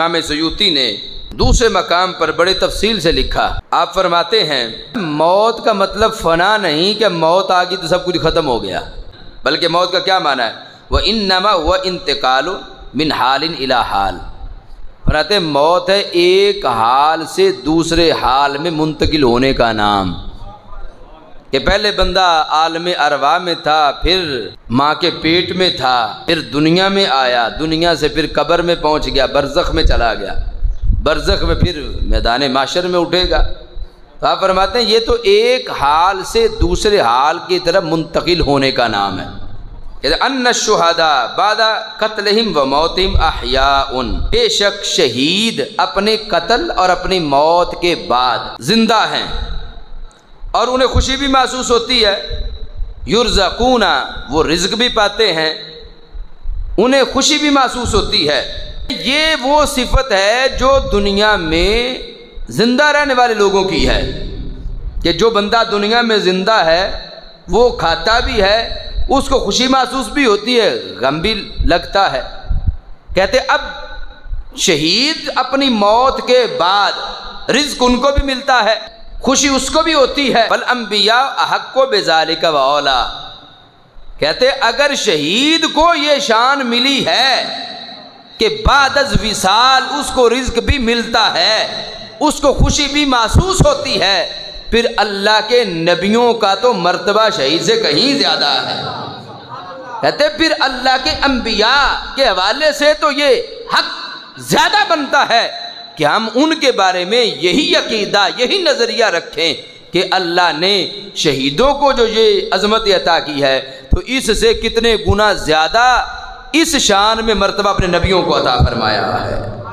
इमाम सयूती ने दूसरे मकाम पर बड़े तफसील से लिखा। आप फरमाते हैं, मौत का मतलब फना नहीं कि मौत आ गई तो सब कुछ ख़त्म हो गया। बल्कि मौत का क्या माना है? वह इन नमा व इंतकाल मिन हाल इला हाल। फरमाते मौत है एक हाल से दूसरे हाल में मुंतकिल होने का नाम। कि पहले बंदा आलम अरवा में था, फिर माँ के पेट में था, फिर दुनिया में आया, दुनिया से फिर कब्र में पहुँच गया, बरज़ख में चला गया। बरज़ख में फिर मैदान माशर में उठेगा। तो आप फरमाते हैं, ये तो एक हाल से दूसरे हाल की तरफ़ मुंतकिल होने का नाम है। अन्न शुहदा बादा कत्लहिम व मौतिम अहिया उन बेशक शहीद अपने कत्ल और अपनी मौत के बाद ज़िंदा हैं। और उन्हें खुशी भी महसूस होती है। युरजकूना, वो रिज्क भी पाते हैं। उन्हें खुशी भी महसूस होती है। ये वो सिफत है जो दुनिया में ज़िंदा रहने वाले लोगों की है। कि जो बंदा दुनिया में ज़िंदा है, वो खाता भी है, उसको खुशी महसूस भी होती है, गम भी लगता है। कहते, अब शहीद अपनी मौत के बाद रिज्क उनको भी मिलता है। खुशी उसको भी होती है। बल अम्बिया हक को बेजाली का वाला कहते, अगर शहीद को ये शान मिली है कि बाद विसाल उसको रिज्क भी मिलता है, उसको खुशी भी महसूस होती है, फिर अल्लाह के नबियों का तो मर्तबा शहीद से कहीं ज़्यादा है। कहते, फिर अल्लाह के अम्बिया के हवाले से तो ये हक ज़्यादा बनता है कि हम उनके बारे में यही अकीदा, यही नज़रिया रखें कि अल्लाह ने शहीदों को जो ये अजमत अता की है तो इससे कितने गुना ज़्यादा इस शान में मरतबा अपने नबियों को अता फरमाया है।